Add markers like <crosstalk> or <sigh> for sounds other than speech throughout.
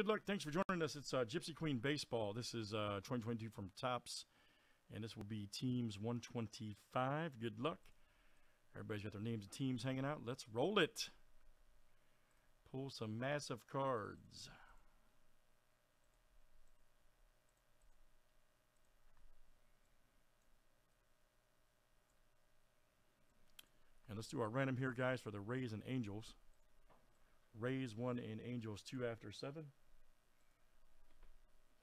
good luck. Thanks for joining us. It's uh, Gypsy Queen Baseball. This is uh, 2022 from Topps, and this will be teams 125. Good luck. Everybody's got their names and teams hanging out. Let's roll it. Pull some massive cards. And let's do our random here, guys, for the Rays and Angels. Rays one and Angels two after seven.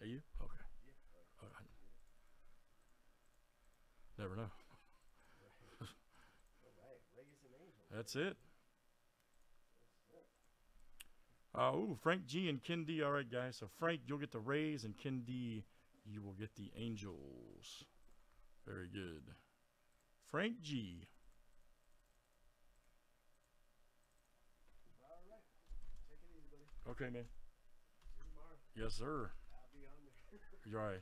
Are you? Okay. All right. Never know. That's it. Uh, ooh, Frank G and Ken D. All right, guys. So Frank, you'll get the Rays, and Ken D, you will get the Angels. Very good. Frank G. Okay, man. Yes, sir. Right.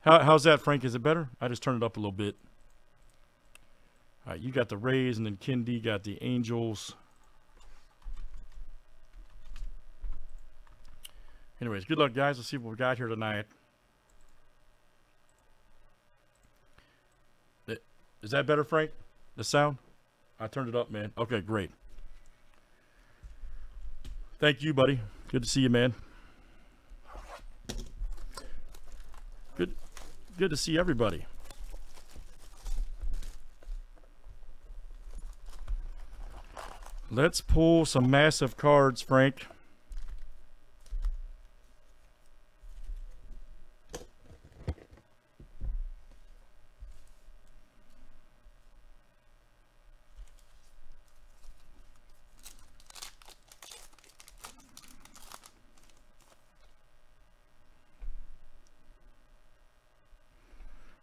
How, how's that, Frank? Is it better? I just turned it up a little bit. All right, you got the Rays, and then Ken D got the Angels. Anyways, good luck, guys. Let's see what we got here tonight. Is that better, Frank? The sound? I turned it up, man. Okay, great. Thank you, buddy. Good to see you, man. Good, good to see everybody. Let's pull some massive cards, Frank.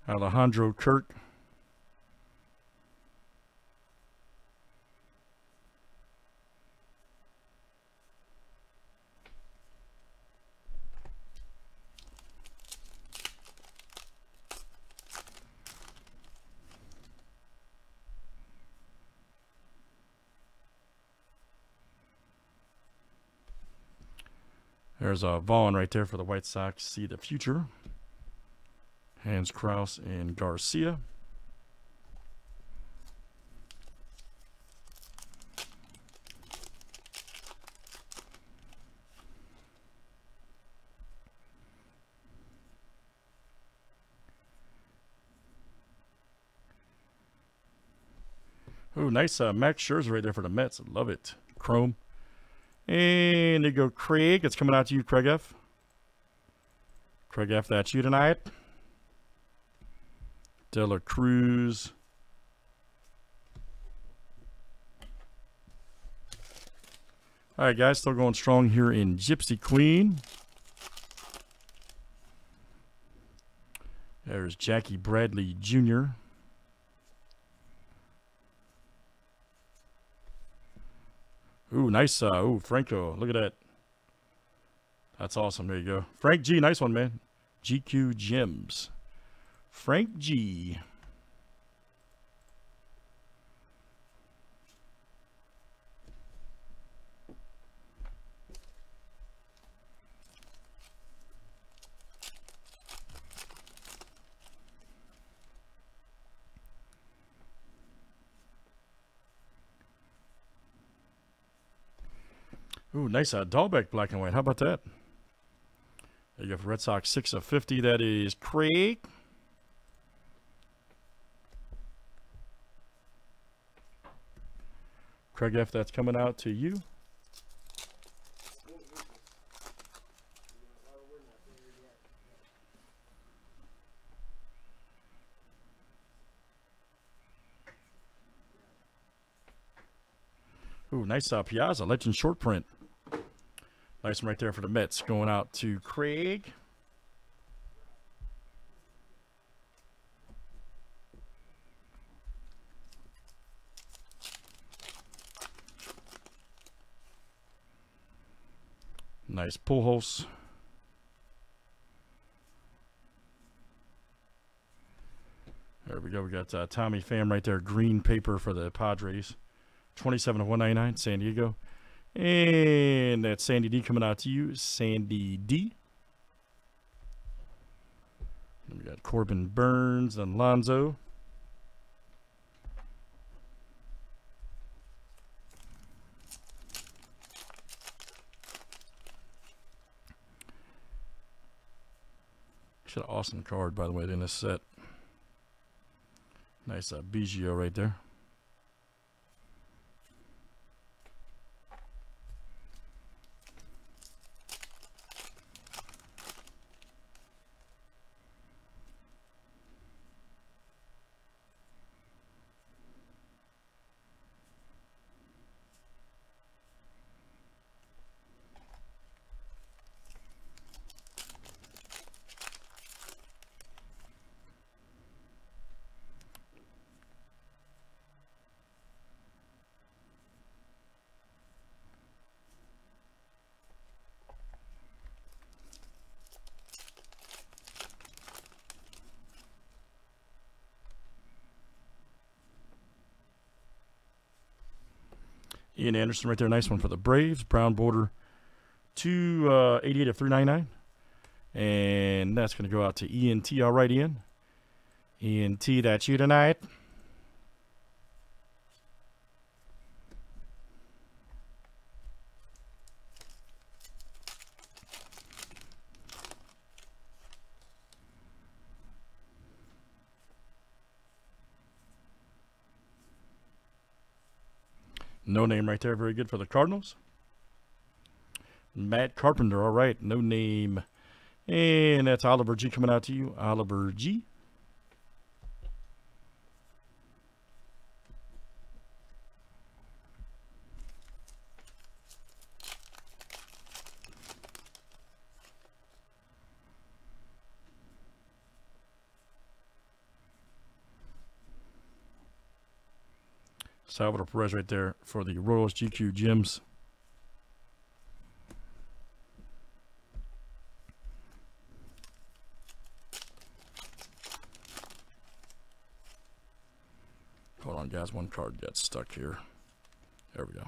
Alejandro Kirk. There's a Vaughn right there for the White Sox. See the future. Hans Kraus and Garcia. Oh, nice uh, Max Scherzer right there for the Mets. Love it. Chrome. And they go Craig. It's coming out to you, Craig F. Craig F, that's you tonight. Dela Cruz. All right, guys, still going strong here in Gypsy Queen. There's Jackie Bradley Jr. Ooh, nice. Uh, ooh, Franco. Look at that. That's awesome. There you go. Frank G. Nice one, man. GQ Gems. Frank G. Ooh, nice uh, Dalbec black and white. How about that? There you go Red Sox 6 of 50. That is Craig. Craig F, that's coming out to you. Ooh, nice uh, Piazza, legend short print. Nice one right there for the Mets. Going out to Craig. Nice pull holes. There we go. We got uh, Tommy Pham right there. Green paper for the Padres. 27 to 199, San Diego. And that's Sandy D coming out to you. Sandy D. And we got Corbin Burnes and Lonzo. Should an awesome card, by the way, in this set. Nice uh, Biggio right there. Ian Anderson right there. Nice one for the Braves. Brown border 288 uh, of 399. And that's going to go out to ENT. All right, Ian. ENT, that's you tonight. No name right there. Very good for the Cardinals. Matt Carpenter. All right. No name. And that's Oliver G coming out to you. Oliver G. Salvador Perez right there for the Royals GQ Gems. Hold on, guys. One card got stuck here. There we go.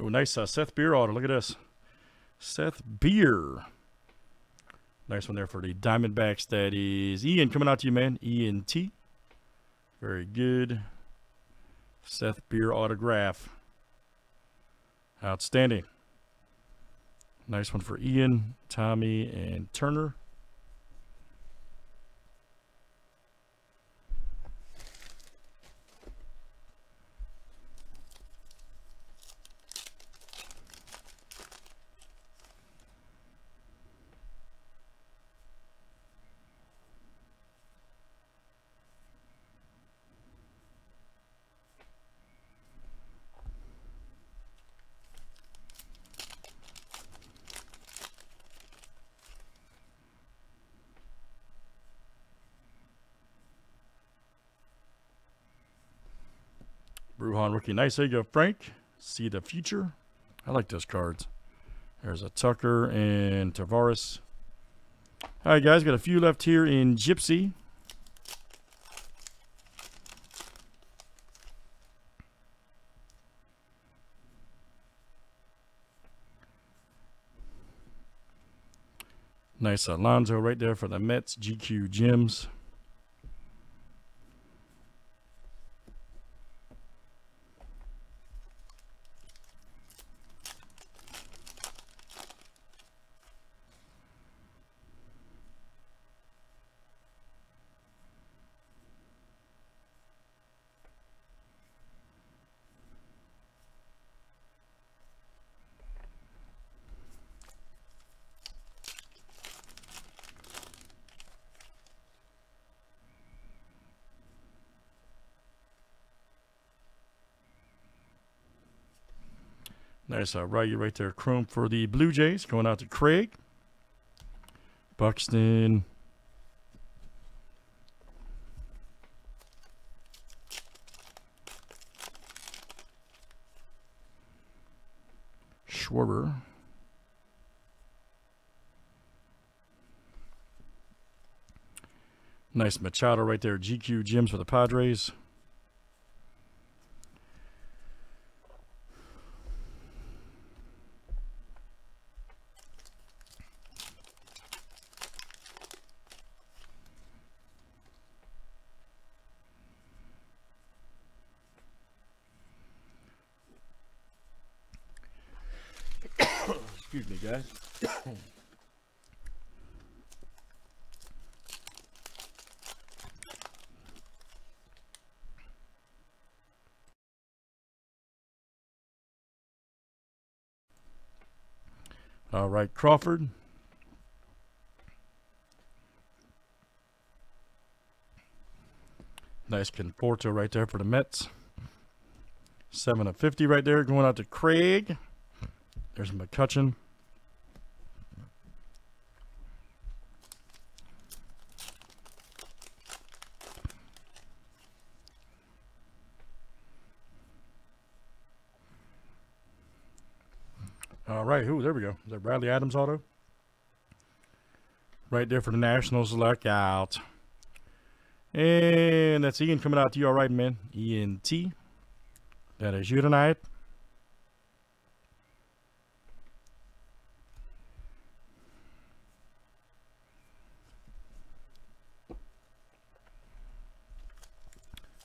Oh, nice uh, Seth Beer order. Look at this. Seth Beer. Nice one there for the Diamondbacks. That is Ian coming out to you, man. Ian T. Very good. Seth Beer autograph. Outstanding. Nice one for Ian, Tommy, and Turner. Brujan rookie. Nice. There you go, Frank. See the future. I like those cards. There's a Tucker and Tavares. All right, guys. Got a few left here in Gypsy. Nice Alonso right there for the Mets. GQ Gems. Nice, a uh, right, right there. Chrome for the Blue Jays. Going out to Craig. Buxton. Schwarber. Nice Machado right there. GQ Gems for the Padres. Excuse me, guys. <coughs> All right, Crawford. Nice Conforto right there for the Mets. 7 of 50 right there going out to Craig. There's McCutcheon. All right, who? There we go. Is that Bradley Adams auto? Right there for the Nationals. Luck out. And that's Ian coming out to you. All right, man. Ian T. That is you tonight.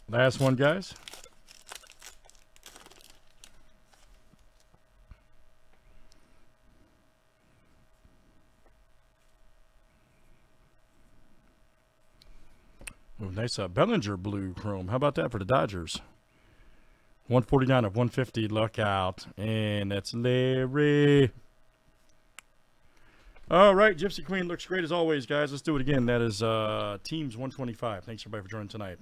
Last one, guys. Ooh, nice uh, Bellinger blue chrome. How about that for the Dodgers? 149 of 150. Luck out. And that's Larry. All right, Gypsy Queen looks great as always, guys. Let's do it again. That is uh, Teams 125. Thanks, everybody, for joining tonight.